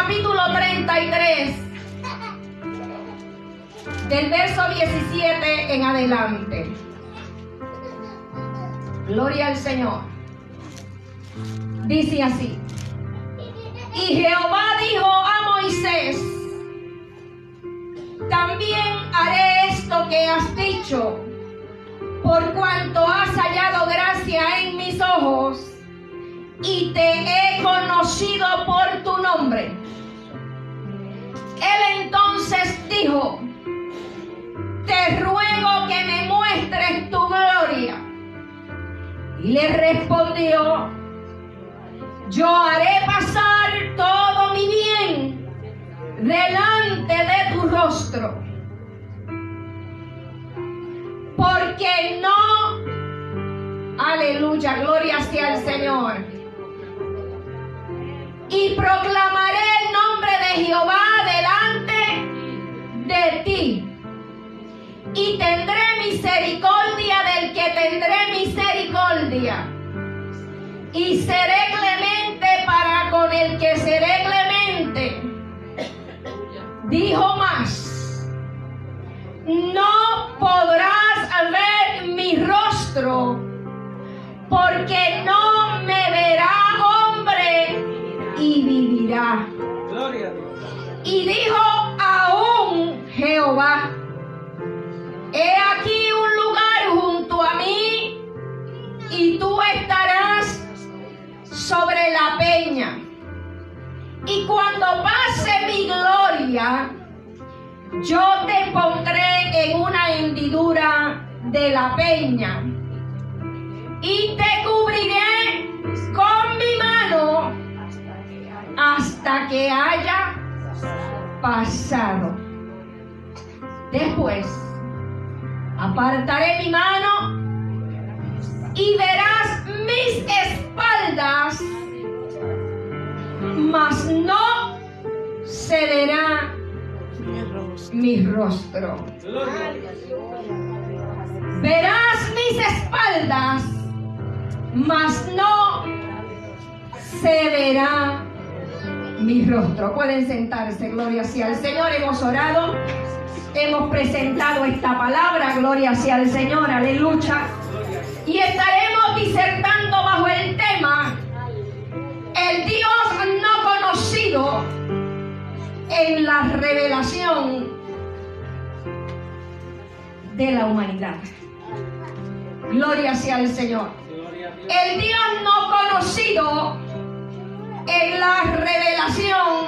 capítulo 33, del verso 17 en adelante. Gloria al Señor. Dice así. Y Jehová dijo a Moisés, también haré esto que has dicho, por cuanto has hallado gracia en mis ojos y te he conocido por tu nombre. Él entonces dijo, te ruego que me muestres tu gloria. Y le respondió, yo haré pasar todo mi bien delante de tu rostro. Porque no, aleluya, gloria sea el Señor. Y proclamaré Y tendré misericordia del que tendré misericordia. Y seré clemente para con el que seré clemente. Dijo más, no podrás ver mi rostro, porque no me verá hombre y vivirá. Y dijo aún Jehová, he aquí un lugar junto a mí, y tú estarás sobre la peña. Y cuando pase mi gloria, yo te pondré en una hendidura de la peña y te cubriré con mi mano hasta que haya pasado. Después apartaré mi mano y verás mis espaldas, mas no se verá mi rostro. Verás mis espaldas, mas no se verá mi rostro. Pueden sentarse, gloria sea al Señor. Hemos orado, hemos presentado esta palabra, gloria sea al Señor, aleluya. Y estaremos disertando bajo el tema el Dios no conocido en la revelación de la humanidad. Gloria sea al Señor. El Dios no conocido en la revelación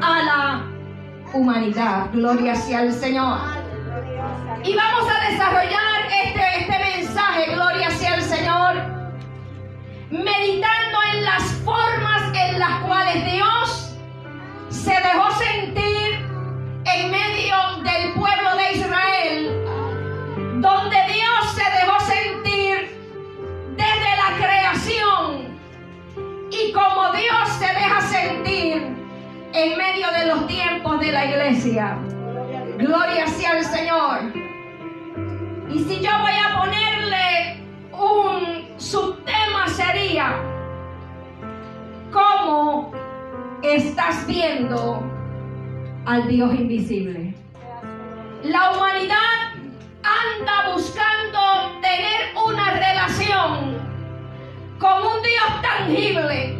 a la humanidad. Gloria sea al Señor. Y vamos a desarrollar este, este mensaje, gloria sea al Señor, meditando en las formas en las cuales Dios se dejó sentir en medio del pueblo de Israel, donde Dios se dejó sentir desde la creación y como Dios se deja sentir en medio de los tiempos de la iglesia. Gloria sea al Señor. Y si yo voy a ponerle un subtema sería, ¿cómo estás viendo al Dios invisible? La humanidad anda buscando tener una relación con un Dios tangible,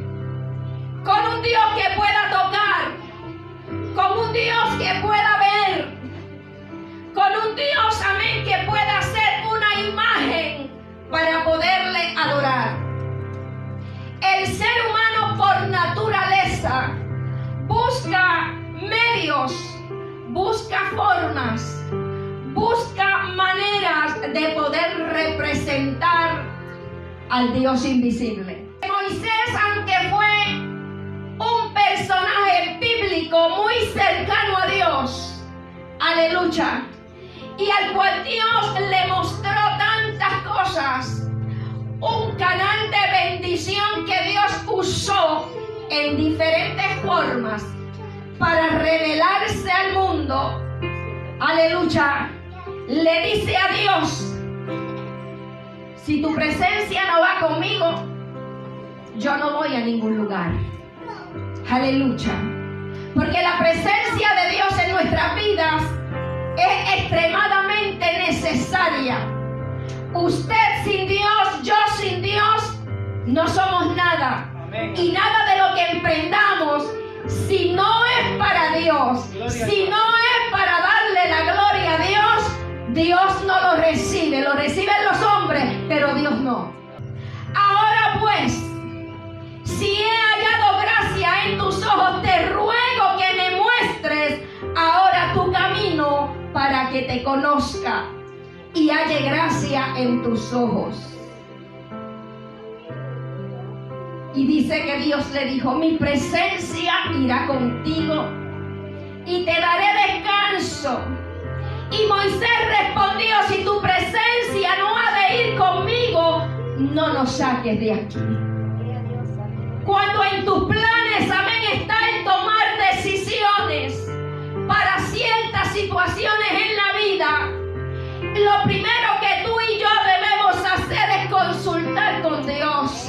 con un Dios que pueda tocar, con un Dios que pueda ver, con un Dios, amén, que pueda hacer una imagen para poderle adorar. El ser humano por naturaleza busca medios, busca formas, busca maneras de poder representar al Dios invisible. Muy cercano a Dios, aleluya, y al cual Dios le mostró tantas cosas, un canal de bendición que Dios usó en diferentes formas para revelarse al mundo, aleluya, le dice a Dios, si tu presencia no va conmigo, yo no voy a ningún lugar. Aleluya. Porque la presencia de Dios en nuestras vidas es extremadamente necesaria. Usted sin Dios, yo sin Dios, no somos nada. Y nada de lo que emprendamos, si no es para Dios, si no es para darle la gloria a Dios, Dios no lo recibe. Para que te conozca y halle gracia en tus ojos. Y dice que Dios le dijo, mi presencia irá contigo y te daré descanso. Y Moisés respondió, si tu presencia no ha de ir conmigo, no nos saques de aquí. Cuando en tus planes, amén, está el tomar decisiones para ciertas situaciones en la vida, lo primero que tú y yo debemos hacer es consultar con Dios.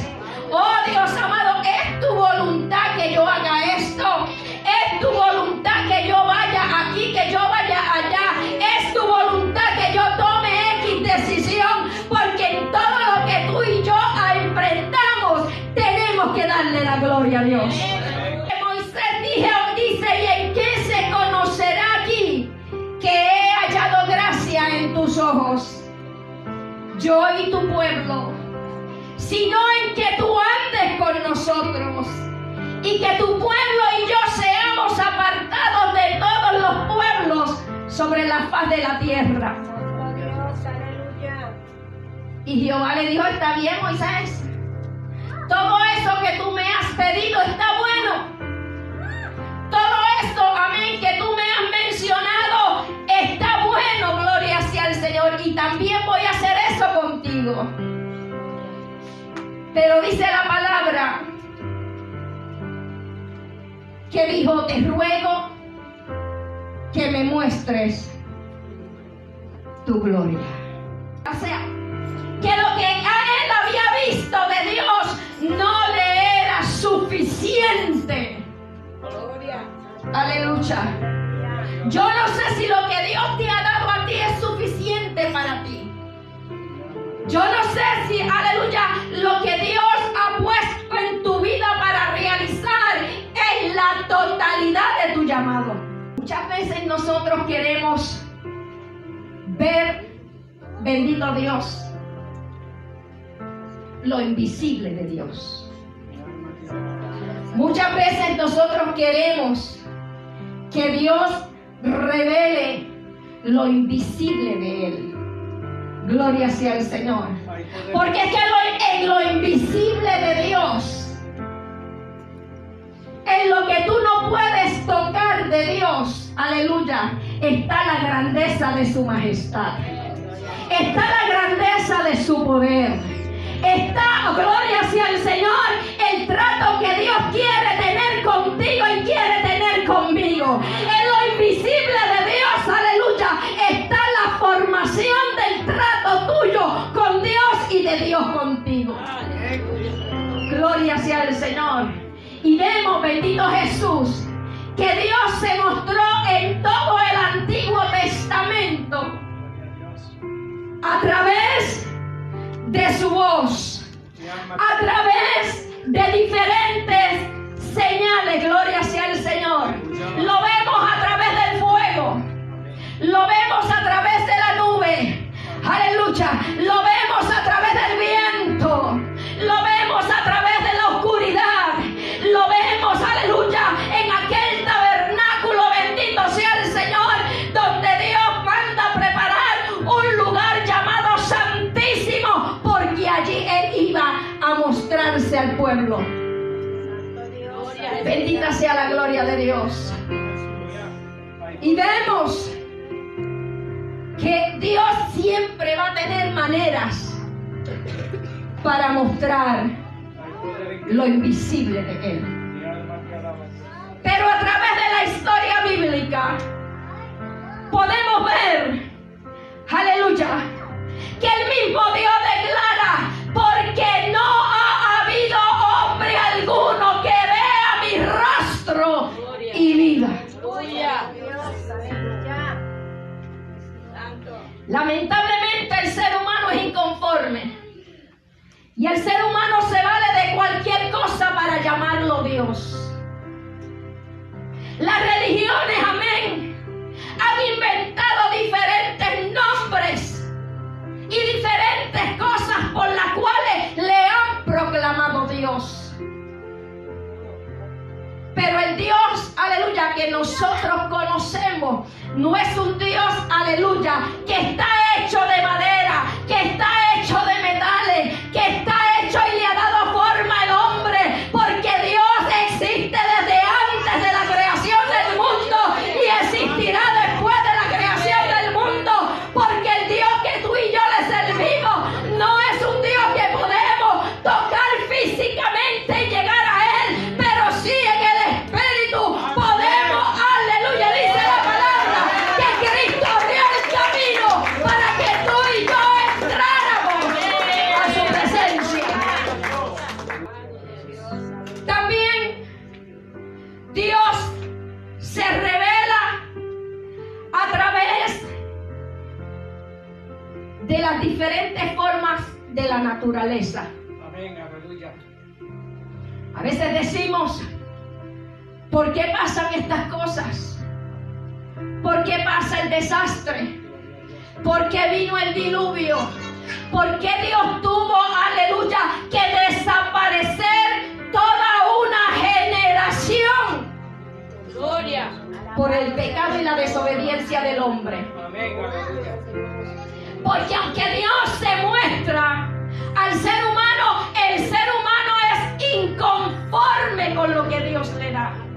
Oh Dios amado, es tu voluntad que yo haga esto. Es tu voluntad que yo vaya aquí, que yo vaya allá. Es tu voluntad que yo tome X decisión. Porque en todo lo que tú y yo emprendamos, tenemos que darle la gloria a Dios. Moisés dice, ¿y ojos? Yo y tu pueblo sino en que tú andes con nosotros y que tu pueblo y yo seamos apartados de todos los pueblos sobre la faz de la tierra. Y Jehová le dijo, está bien Moisés, todo eso que tú me has pedido está bueno. Todo esto, amén, que tú me has mencionado está bueno, Señor. Y también voy a hacer eso contigo. Pero dice la palabra que dijo, te ruego que me muestres tu gloria. O sea, que lo que él había visto de Dios no le era suficiente. Aleluya. Yo no sé si lo sé si, aleluya, lo que Dios ha puesto en tu vida para realizar es la totalidad de tu llamado. Muchas veces nosotros queremos ver, bendito Dios, lo invisible de Dios. Muchas veces nosotros queremos que Dios revele lo invisible de Él. Gloria sea el Señor. Porque es que en lo invisible de Dios, en lo que tú no puedes tocar de Dios, aleluya, está la grandeza de su majestad. Está la grandeza de su poder. Está, gloria sea el Señor, el trato que Dios quiere tener contigo y quiere tener conmigo. En lo invisible de Dios, aleluya, está la formación del trato tuyo con Dios y de Dios Gloria sea el Señor. Y vemos, bendito Jesús, que Dios se mostró en todo el Antiguo Testamento a través de su voz, a través de diferentes señales, gloria sea el Señor. Lo vemos a través del fuego, lo vemos a través de la nube, aleluya, lo vemos a través del viento, lo vemos a través de la oscuridad, lo vemos, aleluya, en aquel tabernáculo, bendito sea el Señor, donde Dios manda a preparar un lugar llamado Santísimo, porque allí Él iba a mostrarse al pueblo. Bendita sea la gloria de Dios. Y vemos que Dios siempre va a tener maneras para mostrar lo invisible de Él. Pero a través de la historia bíblica que nosotros conocemos, no es un Dios, aleluya, que está hecho de madera, que está ¿por qué pasan estas cosas? ¿Por qué pasa el desastre? ¿Por qué vino el diluvio? ¿Por qué Dios tuvo, aleluya, que desaparecer toda una generación Gloria. por el pecado y la desobediencia del hombre? Porque aunque Dios se muestra al ser humano, el ser humano es inconforme con lo que Dios le da.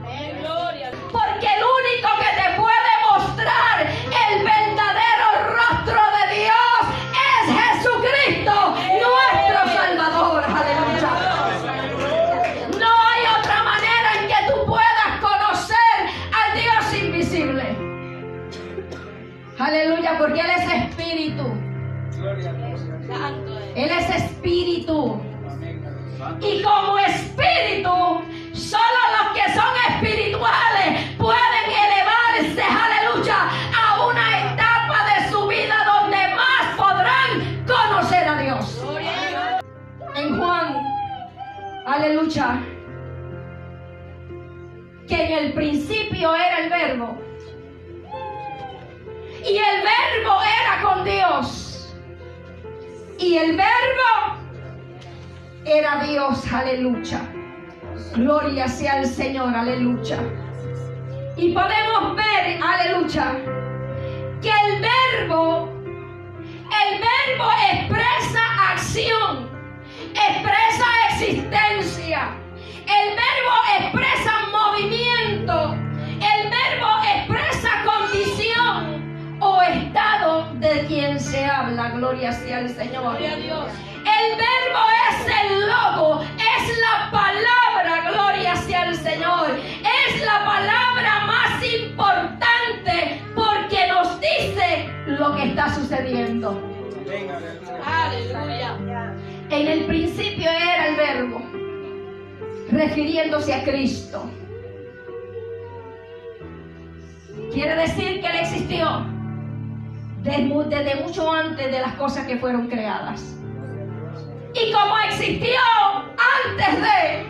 Que en el principio era el verbo. Y el verbo era con Dios. Y el verbo era Dios, aleluya. Gloria sea al Señor, aleluya. Y podemos ver, aleluya, que el verbo, el verbo expresa acción, expresa existencia. El verbo expresa movimiento. El verbo expresa condición o estado de quien se habla. Gloria sea al Señor. Gloria a Dios. El verbo es el logo, es la palabra, gloria sea al Señor. Es la palabra más importante porque nos dice lo que está sucediendo. Aleluya. En el principio era el verbo, refiriéndose a Cristo. Quiere decir que Él existió desde mu- desde mucho antes de las cosas que fueron creadas. Y como existió antes de,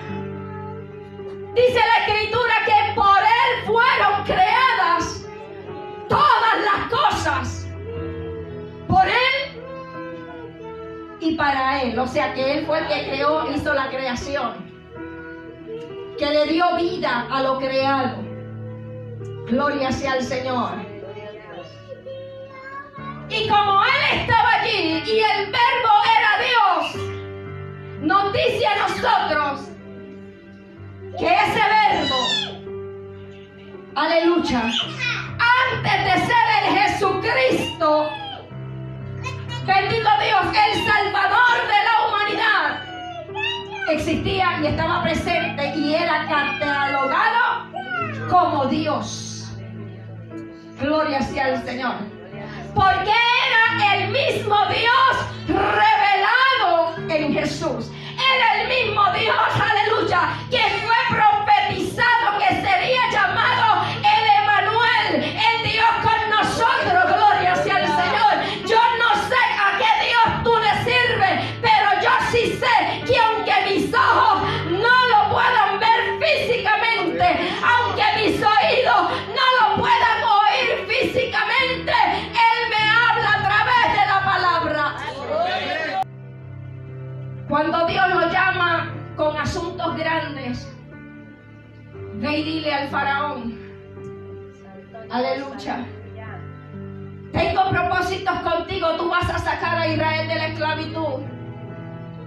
dice la escritura que por Él fueron creadas todas las cosas. Por Él y para Él. O sea que Él fue el que creó, hizo la creación. Que le dio vida a lo creado. Gloria sea al Señor. Y como Él estaba allí y el verbo era Dios, nos dice a nosotros que ese verbo, aleluya, antes de ser el Jesucristo, bendito Dios, el Salvador de la humanidad, existía y estaba presente y era catalogado como Dios. Gloria sea al Señor. Porque era el mismo Dios revelado en Jesús. Era el mismo Dios, aleluya, que fue al faraón, aleluya. Tengo propósitos contigo, tú vas a sacar a Israel de la esclavitud.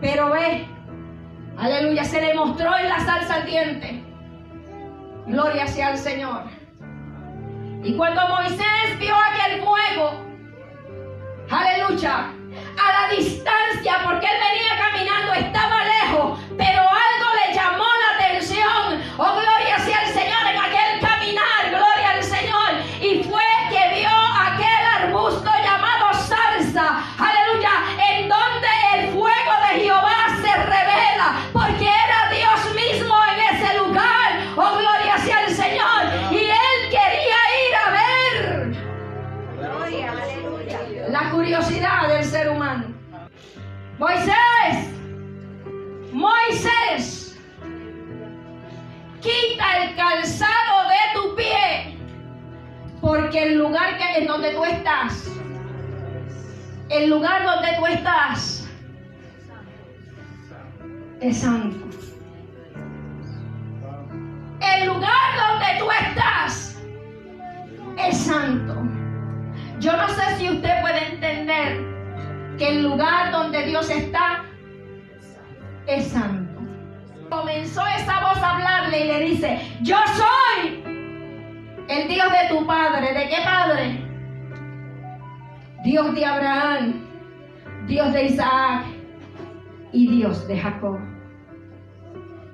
Pero ve, aleluya, se le mostró en la salsa ardiente. Gloria sea al Señor. Y cuando Moisés vio aquel fuego, aleluya, a la distancia, porque él venía caminando, estaba lejos, pero algo del ser humano. Moisés, Moisés, quita el calzado de tu pie, porque el lugar que, en donde tú estás, el lugar donde tú estás, es santo. El lugar donde tú estás es santo. Yo no sé si usted puede entender que el lugar donde Dios está es santo. Comenzó esa voz a hablarle y le dice, yo soy el Dios de tu padre. ¿De qué padre? Dios de Abraham, Dios de Isaac y Dios de Jacob.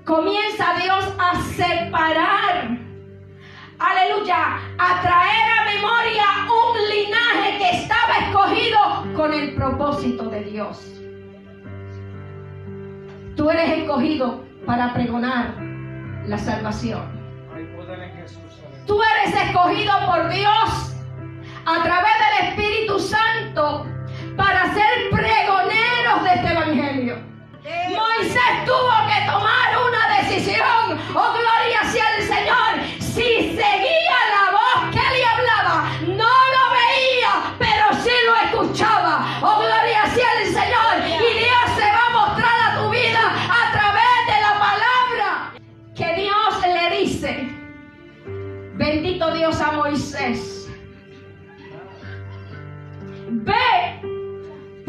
Comienza Dios a separar aleluya, a traer a memoria un linaje que estaba escogido con el propósito de Dios. Tú eres escogido para pregonar la salvación. Tú eres escogido por Dios a través del Espíritu Santo para ser pregoneros de este Evangelio. Moisés tuvo que tomar una decisión. Oh, gloria sea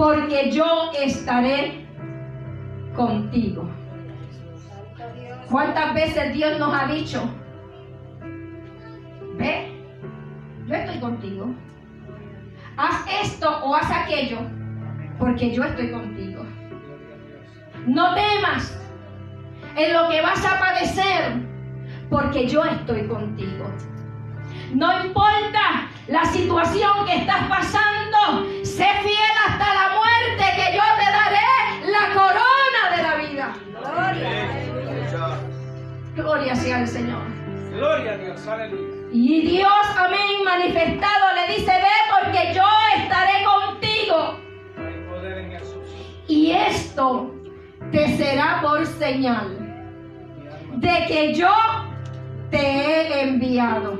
porque yo estaré contigo. ¿Cuántas veces Dios nos ha dicho? Ve, yo estoy contigo. Haz esto o haz aquello, porque yo estoy contigo. No temas en lo que vas a padecer, porque yo estoy contigo. No importa la situación que estás pasando, al Señor. Gloria a Dios, aleluya. Y Dios, amén, manifestado le dice, ve porque yo estaré contigo. Hay poder en Jesús. Y esto te será por señal de que yo te he enviado.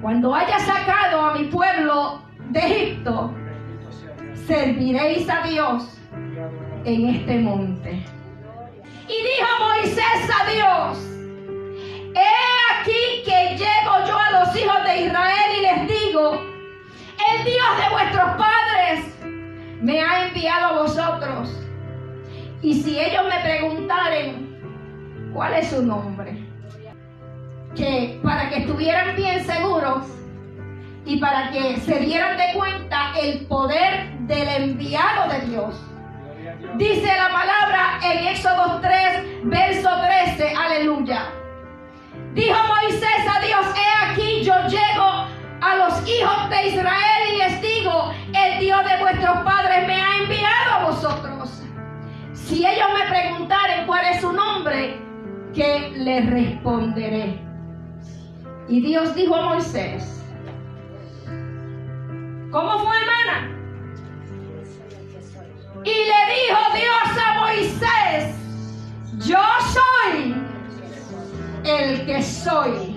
Cuando haya sacado a mi pueblo de Egipto, serviréis a Dios en este monte. Y dijo Moisés a Dios, he aquí que llego yo a los hijos de Israel y les digo, el Dios de vuestros padres me ha enviado a vosotros. Y si ellos me preguntaren, ¿cuál es su nombre? Que para que estuvieran bien seguros y para que se dieran de cuenta el poder del enviado de Dios. Dice la palabra a los hijos de Israel y les digo, el Dios de vuestros padres me ha enviado a vosotros. Si ellos me preguntaren cuál es su nombre, que les responderé. Y Dios dijo a Moisés, ¿cómo fue hermana? Y le dijo Dios a Moisés, yo soy el que soy.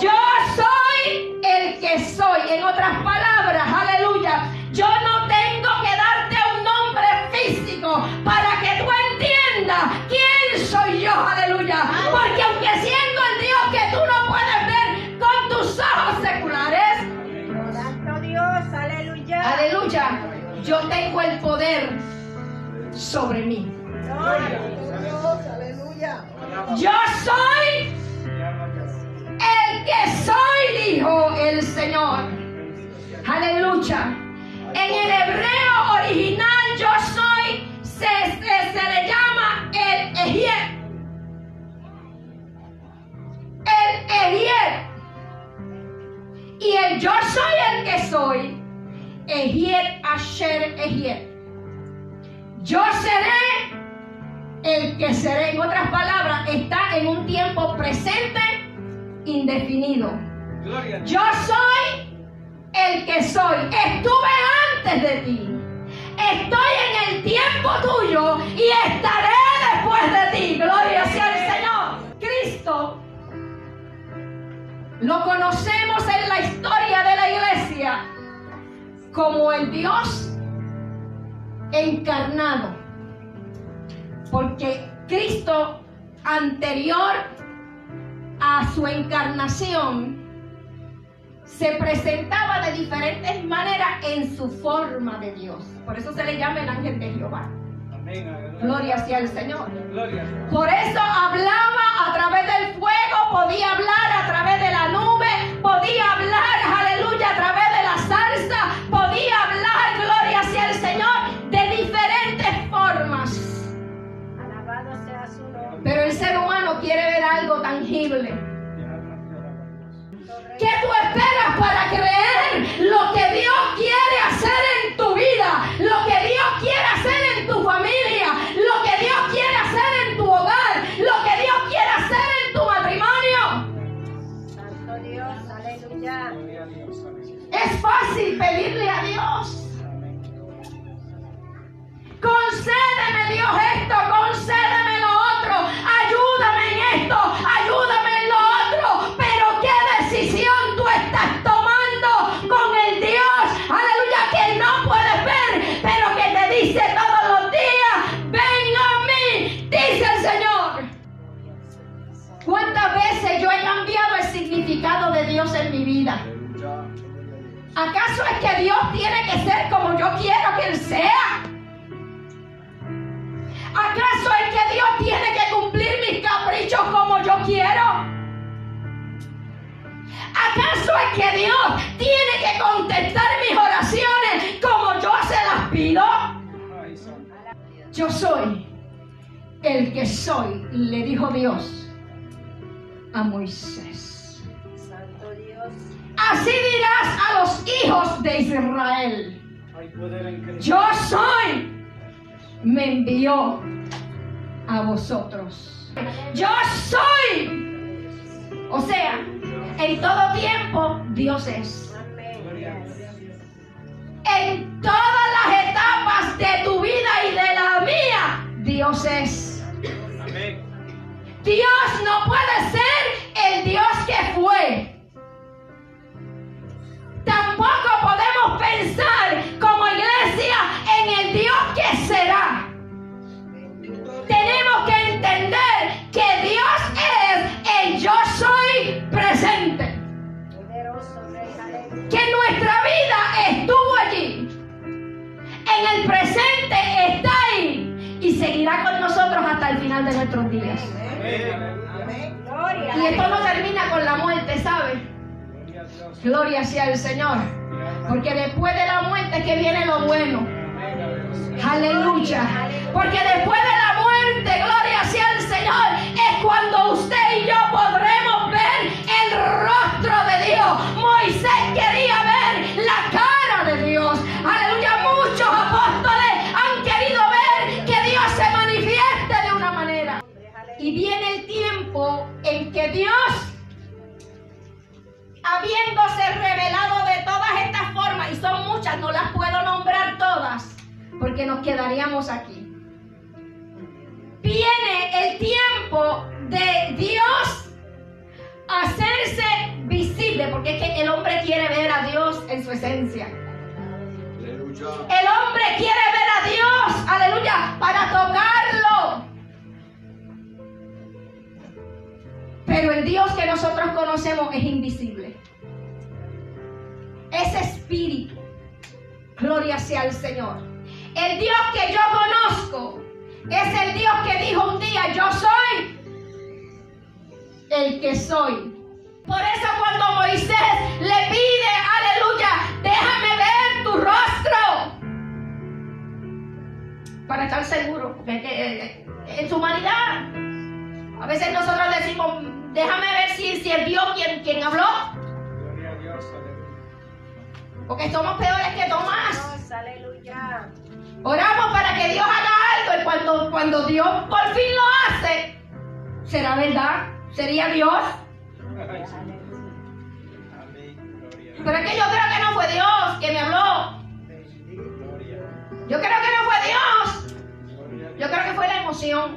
Yo soy el que soy. En otras palabras, aleluya. Yo no tengo que darte un nombre físico para que tú entiendas quién soy yo, aleluya. Porque aunque siendo el Dios que tú no puedes ver con tus ojos seculares, Santo Dios, aleluya. Aleluya. Yo tengo el poder sobre mí. Yo soy En el hebreo original yo soy, se, se- se le llama el Ejier. El Ejier. Y el yo soy el que soy. Ejier Asher Ejier. Yo seré el que seré. En otras palabras, está en un tiempo presente indefinido. Yo soy el que soy. Estuve antes de ti. Estoy en el tiempo tuyo y estaré después de ti. Gloria sea el Señor. Cristo lo conocemos en la historia de la iglesia como el Dios encarnado. Porque Cristo anterior a su encarnación se presentaba de diferentes maneras en su forma de Dios. Por eso se le llama el ángel de Jehová. Amén. Gloria sea al Señor. Gloria. Por eso hablaba a través del fuego, podía hablar a través de la nube, podía hablar, aleluya, a través de la zarza, podía hablar, gloria sea el Señor, de diferentes formas. Alabado sea su nombre. Pero el ser humano quiere ver algo tangible. Tú esperas para creer lo que Dios quiere hacer en tu vida? Lo que Dios quiere hacer en tu familia, lo que Dios quiere hacer en tu hogar, lo que Dios quiere hacer en tu matrimonio. Santo Dios, aleluya. Es fácil pedirle a Dios. Concédeme Dios esto, concédeme de Dios en mi vida? ¿Acaso es que Dios tiene que ser como yo quiero que Él sea? ¿Acaso es que Dios tiene que cumplir mis caprichos como yo quiero? ¿Acaso es que Dios tiene que contestar mis oraciones como yo se las pido? Yo soy el que soy, le dijo Dios a Moisés. Así dirás a los hijos de Israel. Yo soy, me envió a vosotros. Yo soy. O sea, en todo tiempo Dios es. En todas las etapas de tu vida y de la mía, Dios es. Dios no puede ser el Dios que fue. Y seguirá con nosotros hasta el final de nuestros días. Y esto no termina con la muerte, ¿sabes? Gloria sea el Señor. Porque después de la muerte que viene lo bueno. Aleluya. Porque después de la muerte, gloria sea el Señor, es cuando usted todas, porque nos quedaríamos aquí. Viene el tiempo de Dios hacerse visible, porque es que el hombre quiere ver a Dios en su esencia. Aleluya. El hombre quiere ver a Dios, aleluya, para tocarlo. Pero el Dios que nosotros conocemos es invisible. Es espíritu. Gloria sea al Señor. El Dios que yo conozco es el Dios que dijo un día, yo soy el que soy. Por eso cuando Moisés le pide, aleluya, déjame ver tu rostro. Para estar seguro, porque eh, en su humanidad, a veces nosotros decimos, déjame ver si, si es Dios quien, quien habló. Porque somos peores que Tomás. Dios, aleluya. Oramos para que Dios haga algo y cuando, cuando Dios por fin lo hace, será verdad, sería Dios. Pero es que yo creo que no fue Dios que me habló. Yo creo que no fue Dios. Yo creo que fue la emoción.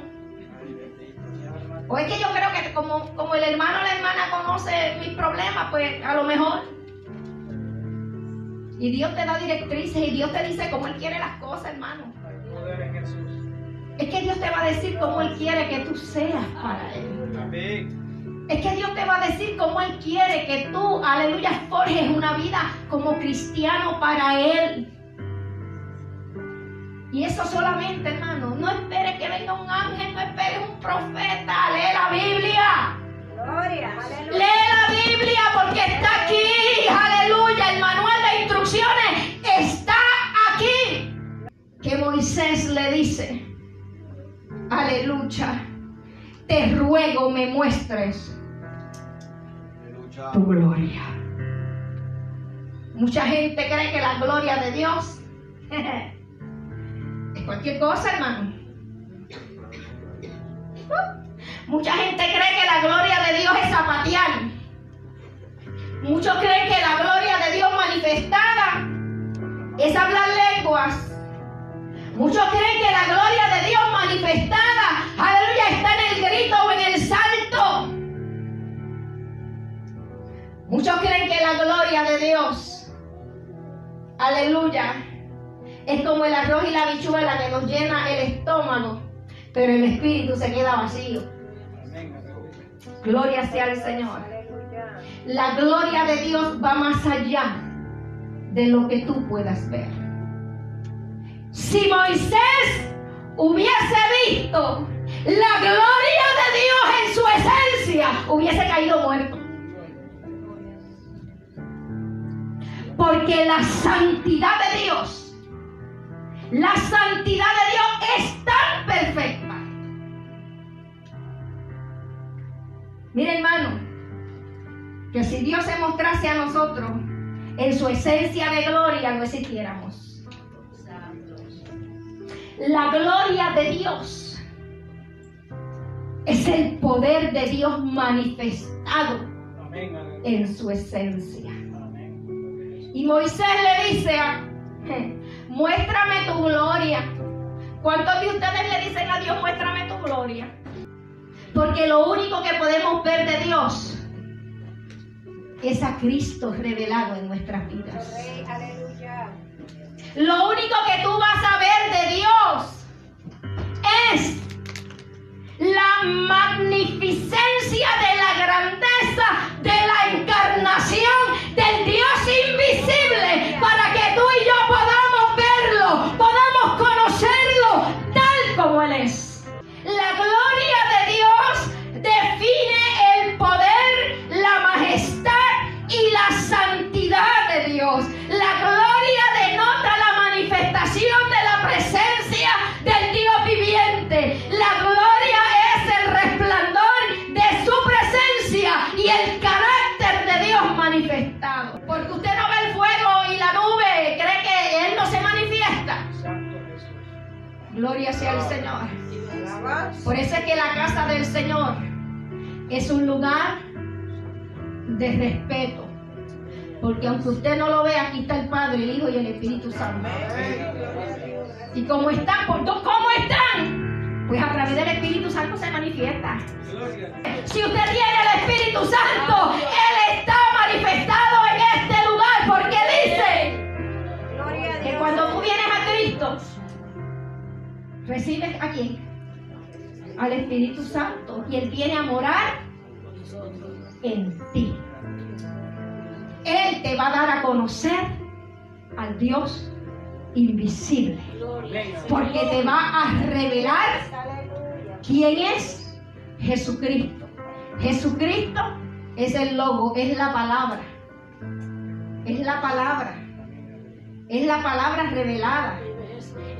O es que yo creo que como, como el hermano o la hermana conoce mis problemas, pues a lo mejor. Y Dios te da directrices y Dios te dice cómo Él quiere las cosas, hermano. Es que Dios te va a decir cómo Él quiere que tú seas para Él. Es que Dios te va a decir cómo Él quiere que tú, aleluya, forjes una vida como cristiano para Él. Y eso solamente, hermano, no esperes que venga un ángel, no esperes un profeta, lee la Biblia. Gloria. Lee la Biblia porque está aquí, aleluya, de está aquí. Que Moisés le dice, aleluya, te ruego me muestres tu gloria. Mucha gente cree que la gloria de Dios es cualquier cosa, hermano. Mucha gente cree que la gloria de Dios es zapatear. Muchos creen que la gloria de Dios manifestada es hablar lenguas. Muchos creen que la gloria de Dios manifestada, aleluya, está en el grito o en el salto. Muchos creen que la gloria de Dios, aleluya, es como el arroz y la habichuela que nos llena el estómago, pero el espíritu se queda vacío. Gloria sea al Señor. La gloria de Dios va más allá de lo que tú puedas ver. Si Moisés hubiese visto la gloria de Dios en su esencia, hubiese caído muerto. Porque la santidad de Dios, la santidad de Dios es tan perfecta. Mire hermano, que si Dios se mostrase a nosotros en su esencia de gloria, no existiéramos. La gloria de Dios es el poder de Dios manifestado en su esencia. Y Moisés le dice, muéstrame tu gloria. ¿Cuántos de ustedes le dicen a Dios, muéstrame tu gloria? Porque lo único que podemos ver de Dios es a Cristo revelado en nuestras vidas. Lo único que tú vas a ver de Dios es la magnificencia de la grandeza de la La gloria denota la manifestación de la presencia del Dios viviente. La gloria es el resplandor de su presencia y el carácter de Dios manifestado. Porque usted no ve el fuego y la nube, cree que Él no se manifiesta. Gloria sea al Señor. Por eso es que la casa del Señor es un lugar de respeto. Porque aunque usted no lo vea, aquí está el Padre, el Hijo y el Espíritu Santo. Y como están, ¿por do- ¿cómo están? Pues a través del Espíritu Santo se manifiesta. Si usted tiene el Espíritu Santo, Él está manifestado en este lugar. Porque dice que cuando tú vienes a Cristo, recibes a quién? Al Espíritu Santo. Y Él viene a morar en ti. Él te va a dar a conocer al Dios invisible. Porque te va a revelar quién es Jesucristo. Jesucristo es el logo, es la palabra. Es la palabra. Es la palabra revelada.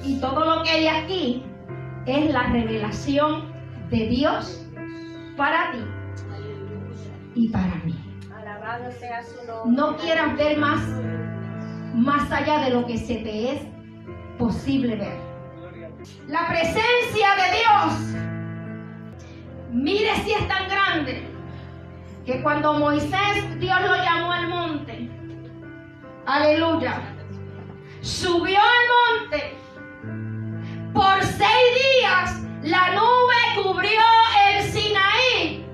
Y todo lo que hay aquí es la revelación de Dios para ti y para mí. No quieras ver más, más allá de lo que se te es posible ver. La presencia de Dios, mire si es tan grande, que cuando Moisés, Dios lo llamó al monte, aleluya, subió al monte, por seis días la nube cubrió el Sinaí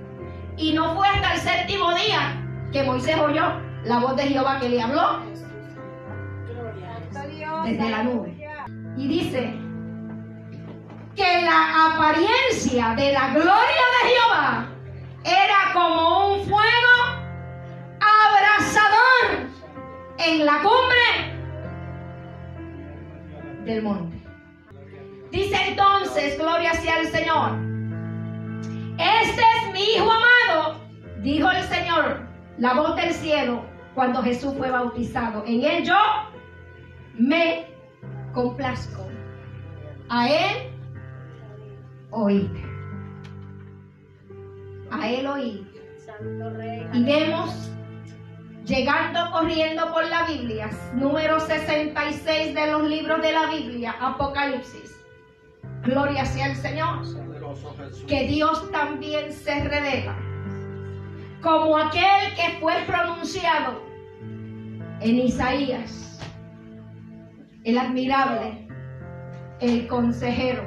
y no fue hasta el séptimo día que Moisés oyó la voz de Jehová que le habló desde la nube. y dice que la apariencia de la gloria de Jehová era como un fuego abrasador en la cumbre del monte. Dice entonces, gloria sea el Señor, este es mi Hijo amado, dijo el Señor, la voz del cielo, cuando Jesús fue bautizado. En él yo me complazco. A él oír. A él Rey. Y vemos llegando corriendo por la Biblia, número 66 de los libros de la Biblia, Apocalipsis. Gloria sea el Señor. Que Dios también se revela como aquel que fue pronunciado en Isaías, el admirable, el consejero,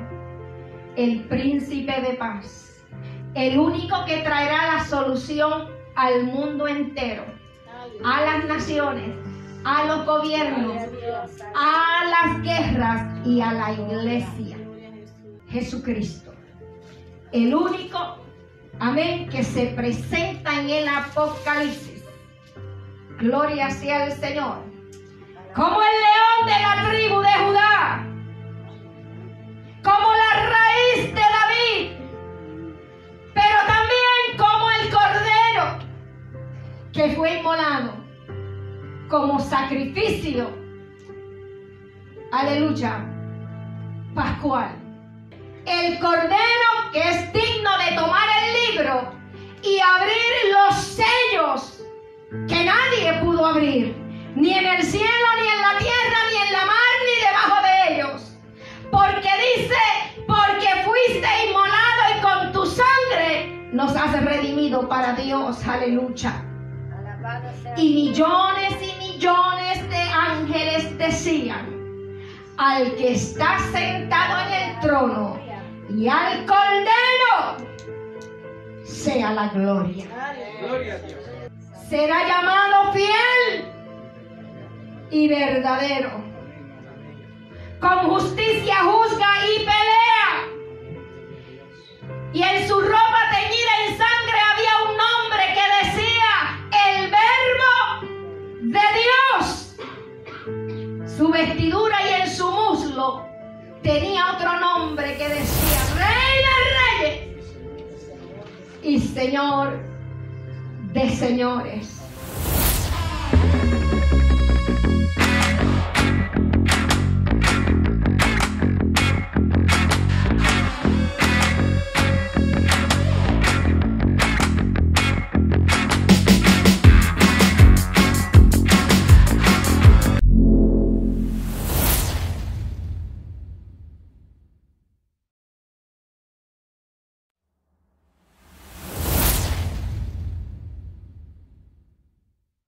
el príncipe de paz, el único que traerá la solución al mundo entero, a las naciones, a los gobiernos, a las guerras y a la iglesia. Jesucristo, el único, amén, que se presenta en el Apocalipsis. Gloria sea el Señor. Como el león de la tribu de Judá, como la raíz de David, pero también como el cordero que fue inmolado como sacrificio, aleluya, pascual. El cordero que es digno de tomar libro y abrir los sellos que nadie pudo abrir, ni en el cielo, ni en la tierra, ni en la mar, ni debajo de ellos. Porque dice, porque fuiste inmolado y con tu sangre nos has redimido para Dios, aleluya. Y millones y millones de ángeles decían, al que está sentado en el trono y al cordero, sea la gloria. Será llamado fiel y verdadero. Con justicia juzga y pelea. Y en su ropa teñida en sangre había un nombre que decía el verbo de Dios. Su vestidura y en su muslo tenía otro nombre que decía y Señor de Señores.